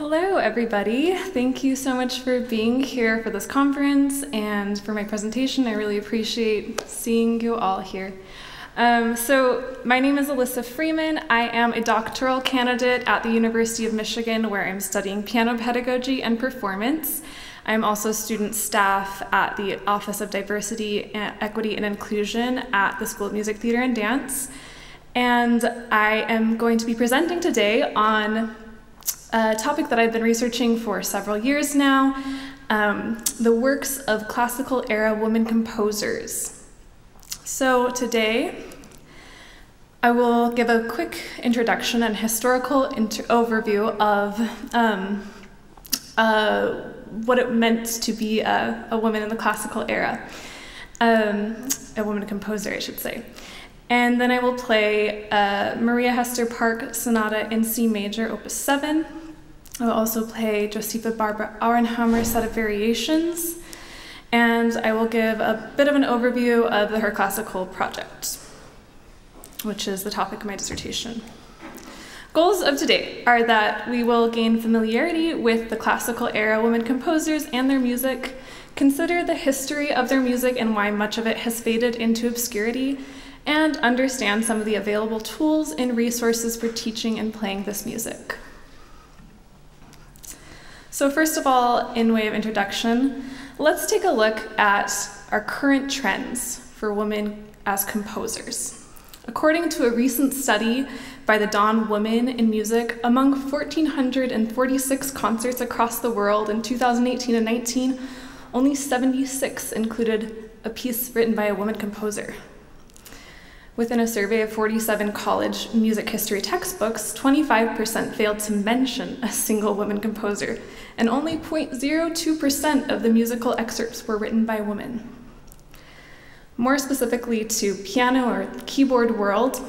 Hello, everybody. Thank you so much for being here for this conference and for my presentation. I really appreciate seeing you all here. Um, so, my name is Alissa Freeman. I am a doctoral candidate at the University of Michigan where I'm studying piano pedagogy and performance. I'm also student staff at the Office of Diversity, Equity, and Inclusion at the School of Music, Theater, and Dance. And I am going to be presenting today on a topic that I've been researching for several years now um, the works of classical era women composers. So today, I will give a quick introduction and historical overview of um, uh, what it meant to be a, a, woman in the classical era, um, a woman composer, I should say. And then I will play uh, Maria Hester Park Sonata in C major, Opus 7. I will also play Josepha Barbara Auernhammer Set of Variations. And I will give a bit of an overview of the her classical project, which is the topic of my dissertation. Goals of today are that we will gain familiarity with the classical era women composers and their music, consider the history of their music and why much of it has faded into obscurity, and understand some of the available tools and resources for teaching and playing this music. So first of all, in way of introduction, let's take a look at our current trends for women as composers. According to a recent study by the Donne Women in Music, among 1,446 concerts across the world in 2018 and 19, only 76 included a piece written by a woman composer. Within a survey of 47 college music history textbooks, 25% failed to mention a single woman composer, and only 0.02% of the musical excerpts were written by women. More specifically to piano or keyboard world,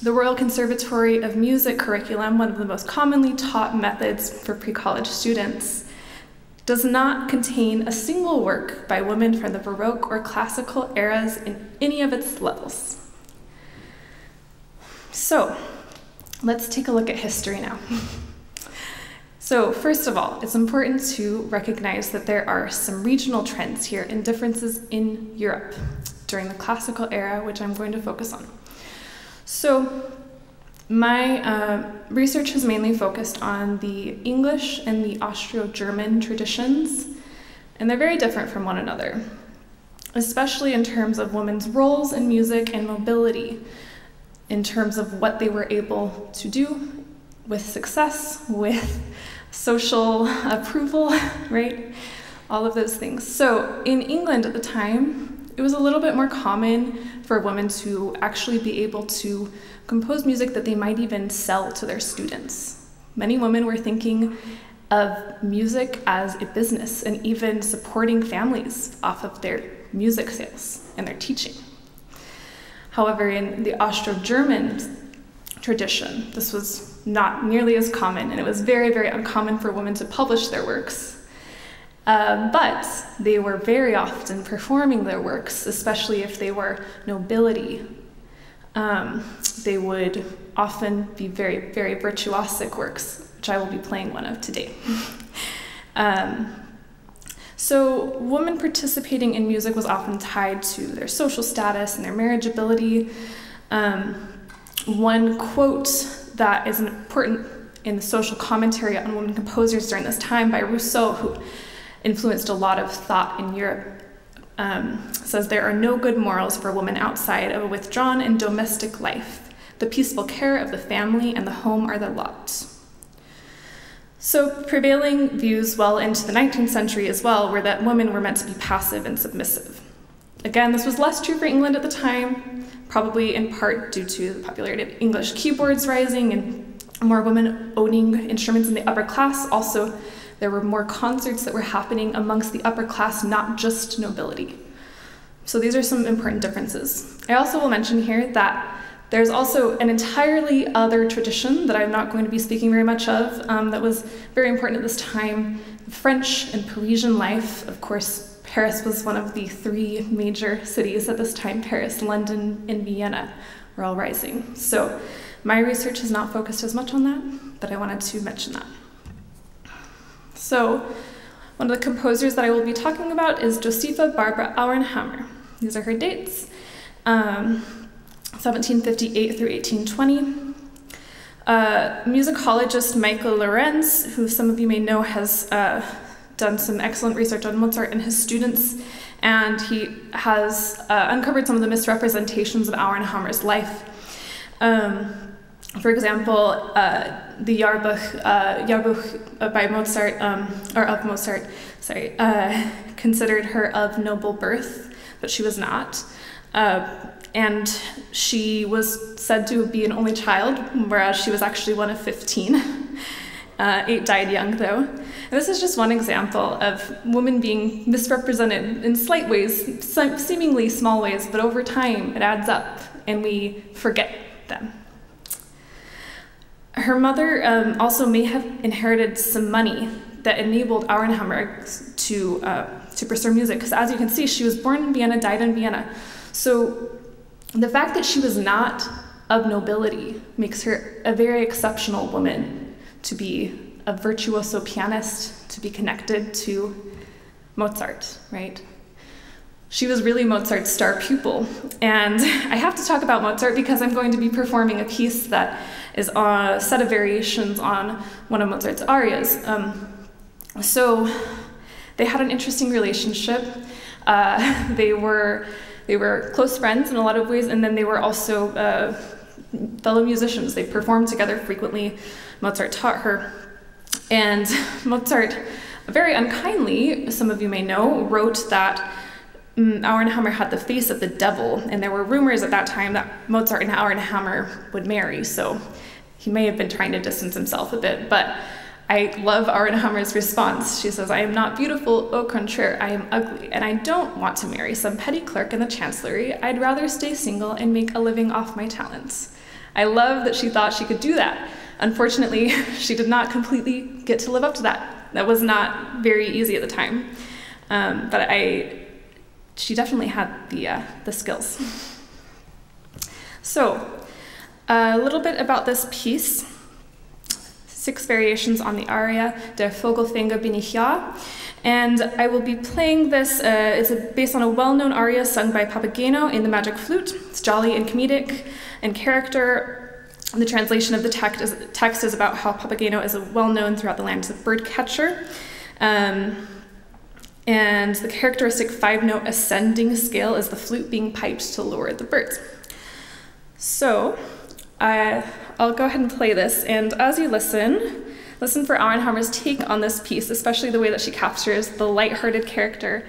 the Royal Conservatory of Music curriculum, one of the most commonly taught methods for pre-college students, does not contain a single work by women from the Baroque or Classical eras in any of its levels. So, let's take a look at history now. so, first of all, it's important to recognize that there are some regional trends here and differences in Europe during the classical era, which I'm going to focus on. So, my uh, research has mainly focused on the English and the Austro German traditions, and they're very different from one another, especially in terms of women's roles in music and mobility in terms of what they were able to do with success, with social approval, right? All of those things. So in England at the time, it was a little bit more common for women to actually be able to compose music that they might even sell to their students. Many women were thinking of music as a business and even supporting families off of their music sales and their teaching. However, in the Austro German tradition, this was not nearly as common, and it was very, very uncommon for women to publish their works. Uh, but they were very often performing their works, especially if they were nobility. Um, they would often be very, very virtuosic works, which I will be playing one of today. um, so, women participating in music was often tied to their social status and their marriageability. Um, one quote that is important in the social commentary on women composers during this time by Rousseau, who influenced a lot of thought in Europe, um, says there are no good morals for women outside of a withdrawn and domestic life. The peaceful care of the family and the home are their lot. So, prevailing views well into the 19th century as well were that women were meant to be passive and submissive. Again, this was less true for England at the time, probably in part due to the popularity of English keyboards rising and more women owning instruments in the upper class. Also, there were more concerts that were happening amongst the upper class, not just nobility. So, these are some important differences. I also will mention here that there's also an entirely other tradition that I'm not going to be speaking very much of um, that was very important at this time French and Parisian life. Of course, Paris was one of the three major cities at this time Paris, London, and Vienna were all rising. So my research has not focused as much on that, but I wanted to mention that. So, one of the composers that I will be talking about is Josepha Barbara Auernhammer. These are her dates um, 1758 through 1820. Uh, musicologist Michael Lorenz, who some of you may know, has uh, done some excellent research on Mozart and his students, and he has uh, uncovered some of the misrepresentations of Auernhammer's life. Um, for example, uh, the Jahrbuch, uh, Jahrbuch by Mozart, um, or of Mozart, sorry, uh, considered her of noble birth, but she was not. Uh, and she was said to be an only child, whereas she was actually one of 15. Uh, eight died young, though. And this is just one example of women being misrepresented in slight ways, seemingly small ways, but over time it adds up and we forget them. Her mother um, also may have inherited some money that enabled Auernhammer to, uh, to pursue music, because as you can see, she was born in Vienna, died in Vienna. So the fact that she was not of nobility makes her a very exceptional woman to be a virtuoso pianist, to be connected to Mozart, right? She was really Mozart's star pupil. And I have to talk about Mozart because I'm going to be performing a piece that is a set of variations on one of Mozart's arias. Um, so they had an interesting relationship. Uh, they were they were close friends in a lot of ways, and then they were also uh, fellow musicians. They performed together frequently. Mozart taught her. And Mozart, very unkindly, some of you may know, wrote that um, Auernhammer had the face of the devil, and there were rumors at that time that Mozart and Auernhammer would marry, so he may have been trying to distance himself a bit, but I love Auernhammer's response. She says, I am not beautiful, au contraire, I am ugly, and I don't want to marry some petty clerk in the chancellery. I'd rather stay single and make a living off my talents. I love that she thought she could do that. Unfortunately, she did not completely get to live up to that. That was not very easy at the time. Um, but I, she definitely had the, uh, the skills. So, a little bit about this piece six variations on the aria Der Vogelfänger bin ich ja. And I will be playing this, uh, it's a, based on a well-known aria sung by Papageno in The Magic Flute. It's jolly and comedic and character. The translation of the text is, text is about how Papageno is a well-known throughout the land as a birdcatcher. Um, and the characteristic five-note ascending scale is the flute being piped to lure the birds. So, I'll go ahead and play this, and as you listen, listen for Auernhammer's take on this piece, especially the way that she captures the light-hearted character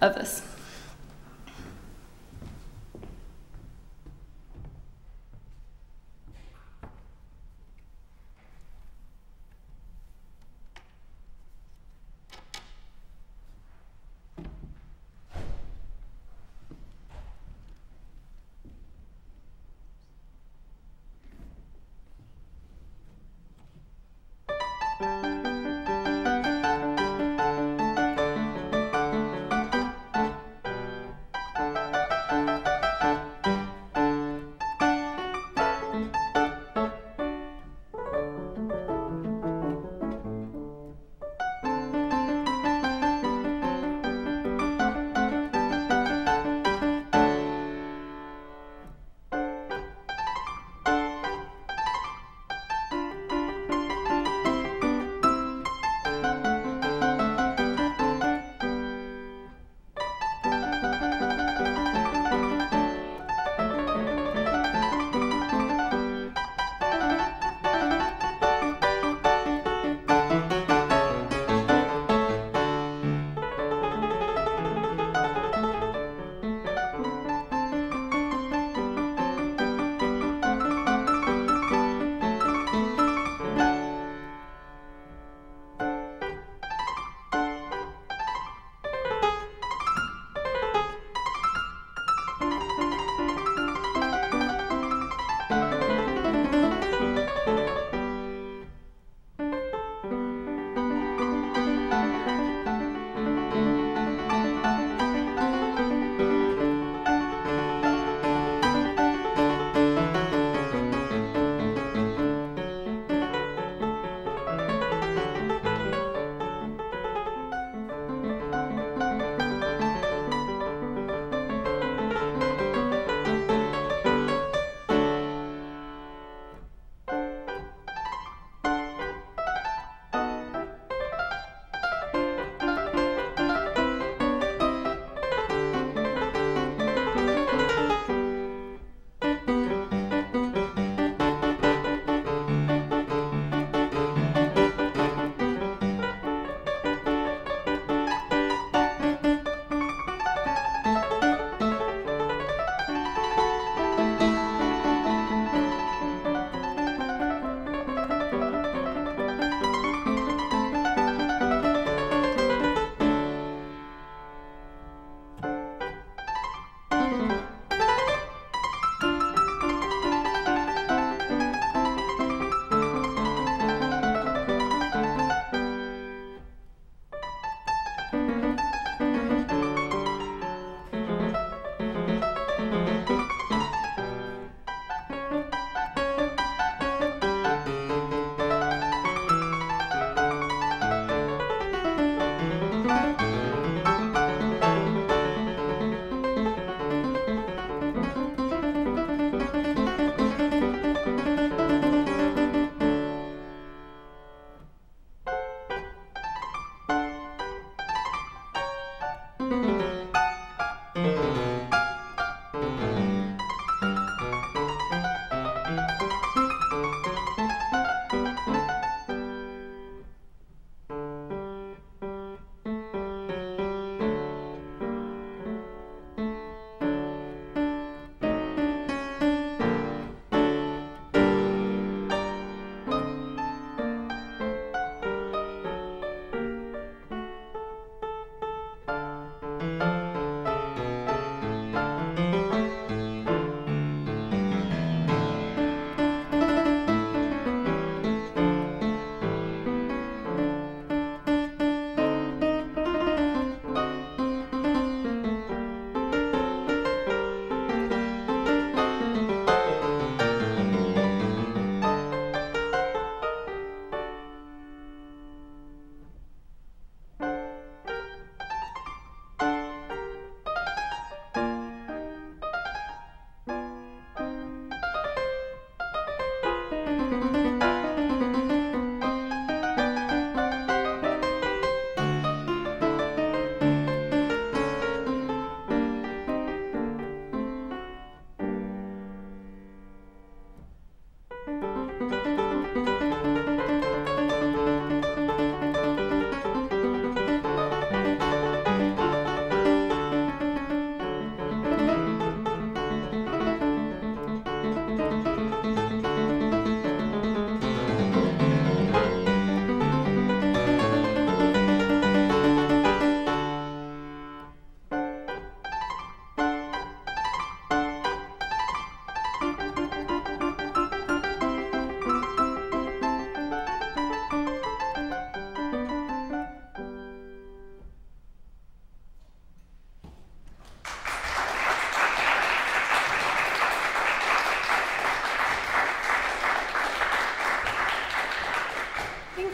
of this.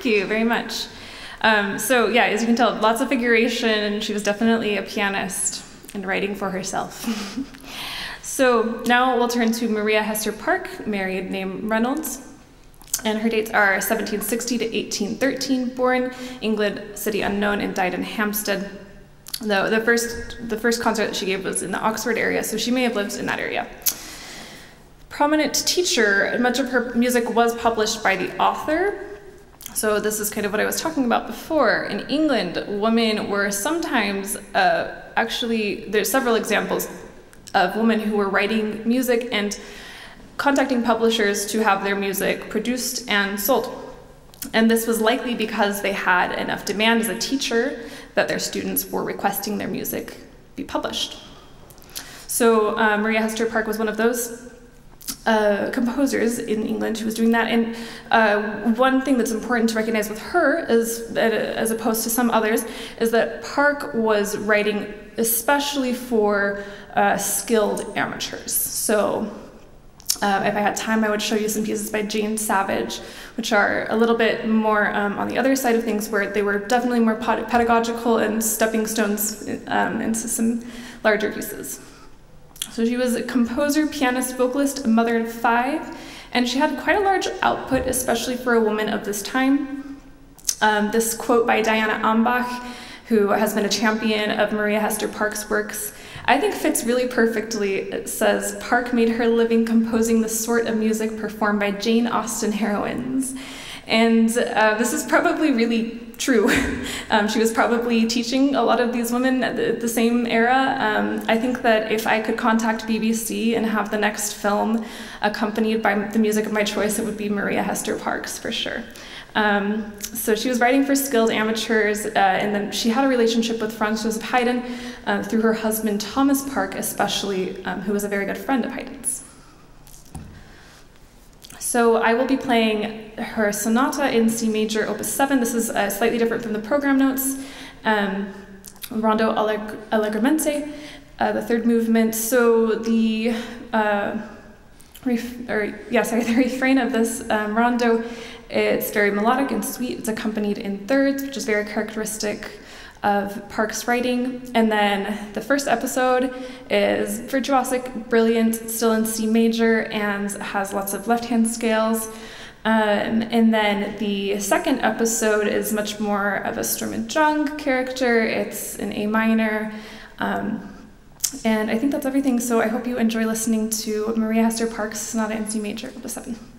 You very much. Um, so, yeah, as you can tell, lots of figuration, she was definitely a pianist and writing for herself. so, now we'll turn to Maria Hester Park, married name Reynolds. And her dates are 1760 to 1813, born England, city unknown, and died in Hampstead. Though the first, the first concert that she gave was in the Oxford area, so she may have lived in that area. Prominent teacher, much of her music was published by the author, so this is kind of what I was talking about before. In England, women were sometimes uh, actually there's several examples of women who were writing music and contacting publishers to have their music produced and sold. And this was likely because they had enough demand as a teacher that their students were requesting their music be published. So uh, Maria Hester Park was one of those uh, composers in England who was doing that. And uh, one thing that's important to recognize with her, is uh, as opposed to some others, is that Park was writing especially for uh, skilled amateurs. So. Uh, if I had time, I would show you some pieces by Jane Savage, which are a little bit more um, on the other side of things, where they were definitely more pedagogical and stepping stones um, into some larger pieces. So she was a composer, pianist, vocalist, a mother of five, and she had quite a large output, especially for a woman of this time. Um, this quote by Diana Ambache, who has been a champion of Maria Hester Park's works, I think fits really perfectly. It says, Park made her living composing the sort of music performed by Jane Austen heroines. And uh, this is probably really true. um, she was probably teaching a lot of these women at the, the same era. Um, I think that if I could contact BBC and have the next film accompanied by the music of my choice, it would be Maria Hester Parks for sure. Um, so she was writing for skilled amateurs, uh, and then she had a relationship with Franz Joseph Haydn uh, through her husband Thomas Park, especially, um, who was a very good friend of Haydn's. So I will be playing her sonata in C major, opus 7. This is uh, slightly different from the program notes. Um, Rondo Allegramente, uh, the third movement. So the uh, or yeah, sorry, the refrain of this um, rondo, it's very melodic and sweet. It's accompanied in thirds, which is very characteristic of Park's writing. And then the first episode is for virtuosic, brilliant, still in C major, and has lots of left hand scales. Um, and then the second episode is much more of a Sturm und Drang character. It's in A minor. Um, and I think that's everything. So I hope you enjoy listening to Maria Hester Park's Sonata in C major, opus 7.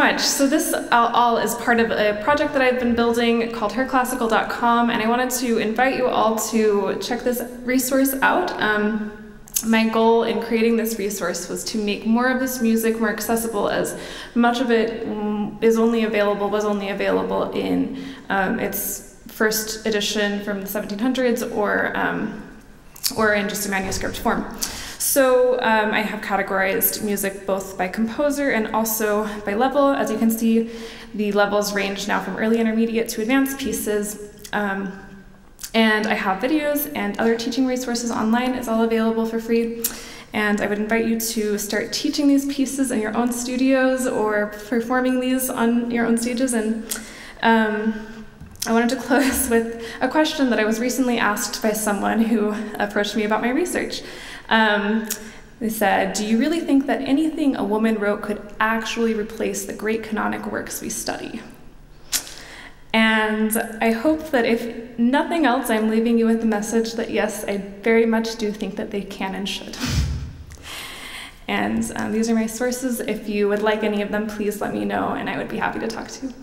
Much. So this all is part of a project that I've been building called herclassical.com, and I wanted to invite you all to check this resource out. Um, my goal in creating this resource was to make more of this music more accessible as much of it mm, only available was only available in um, its first edition from the 1700s or um, or in just a manuscript form so um, I have categorized music both by composer and also by level. As you can see, the levels range now from early intermediate to advanced pieces. Um, and I have videos and other teaching resources online. It's all available for free. And I would invite you to start teaching these pieces in your own studios or performing these on your own stages. And um, I wanted to close with a question that I was recently asked by someone who approached me about my research. Um, they said, Do you really think that anything a woman wrote could actually replace the great canonic works we study? And I hope that if nothing else, I'm leaving you with the message that yes, I very much do think that they can and should. and um, these are my sources. If you would like any of them, please let me know, and I would be happy to talk to you.